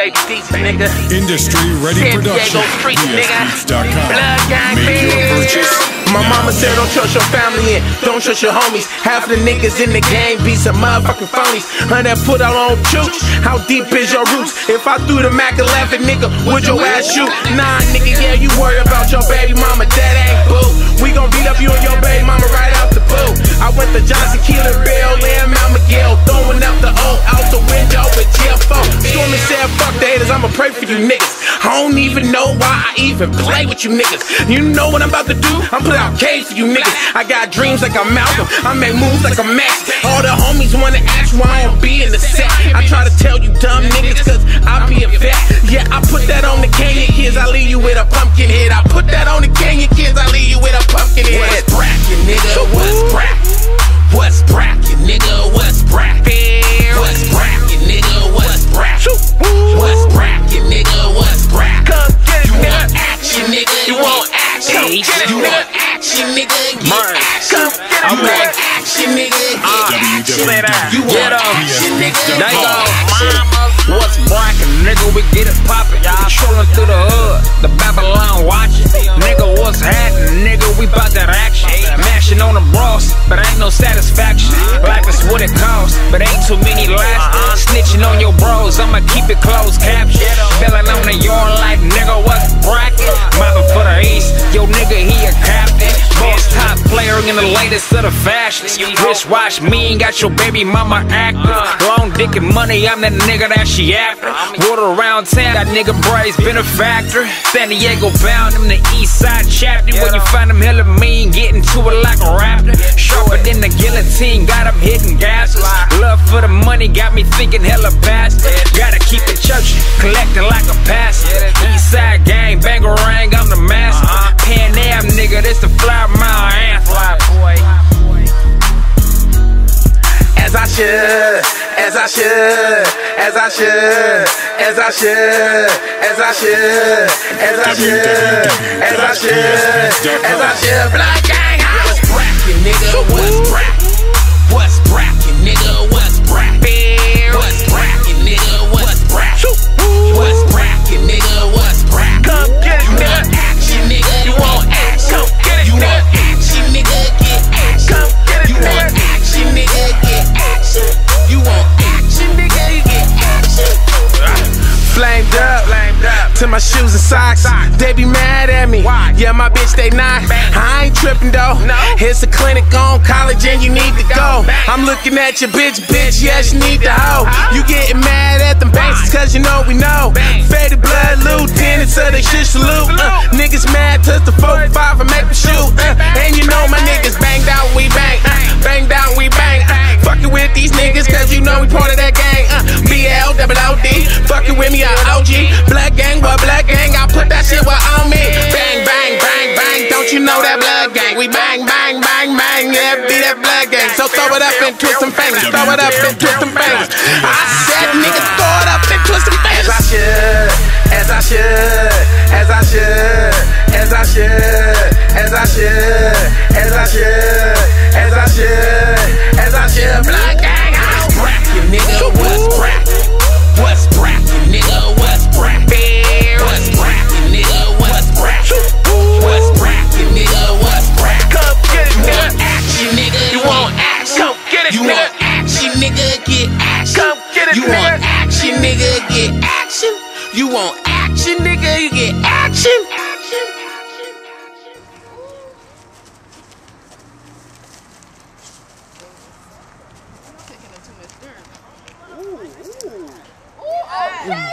baby deep, nigga. Industry Ready San Diego Production. streets, nigga. Blood gang, bitch. My mama said don't trust your family and don't trust your homies. Half the niggas in the game be some motherfucking phonies. That put out on chooch. How deep is your roots? If I threw the Mac 11, nigga, would your ass shoot? Nah, nigga, yeah, you worry about your baby mama. That ain't boo. We gon' beat up you and your baby mama right out the boo. I went to Johnson, Keeler, Bell, Said, fuck the haters, I'ma pray for you niggas. I don't even know why I even play with you niggas. You know what I'm about to do? I'm put out K for you niggas. I got dreams like I'm Malcolm. I make moves like I'm Max. All the homies wanna ask why I don't be in the set. I try to tell you dumb niggas cause I be a vet. Yeah, I put that on the Canyon kids. I leave you with a Slay that. You Get up. nigga? There you Get go. action. What's brackin', nigga? We get it poppin'. Y'all trolling through the hood. The Babylon watchin'. Nigga, what's happening? Nigga, we bout that action. Mashing on the bros, but ain't no satisfaction. Life is what it costs, but ain't too many laughs. Uh-huh. Snitching on your bros, I'ma keep it closed caption. Bellin' on the yard like nigga, what's brackin'? In the latest of the fashions. Wristwatch, me ain't got your baby mama active. Long uh-huh. dick and money, I'm that nigga that she after. Water around town, that nigga Braze been a factor. San Diego bound, I'm the east side chapter. Where you find him hella mean, getting to it like a raptor. Sharper than the guillotine, got him hitting gases. Love for the money got me thinking hella bastard. Gotta keep it churchin', collecting like a should, as I should, as I should, as I should, as I should, as I should, as I should, as I should. Black gang, what's brackin', nigga? What's brackin'? What's to my shoes and socks. They be mad at me. Yeah, my bitch, they not. I ain't tripping though. It's a clinic on college and you need to go. I'm looking at your bitch, bitch. Yes, you need to hoe. You getting mad at them banks cause you know we know. Faded blood lieutenant, so they should salute. Uh, niggas mad, touch the 45 and make them shoot. Uh, and you know my niggas banged out, we bang. Throw it up and twist them fingers. Throw it up and twist them fingers. I said, nigga, throw it up and twist them fingers. As I should, as I should, as I should, as I should, action, nigga. You get action. action. Ooh, ooh. Ooh, okay.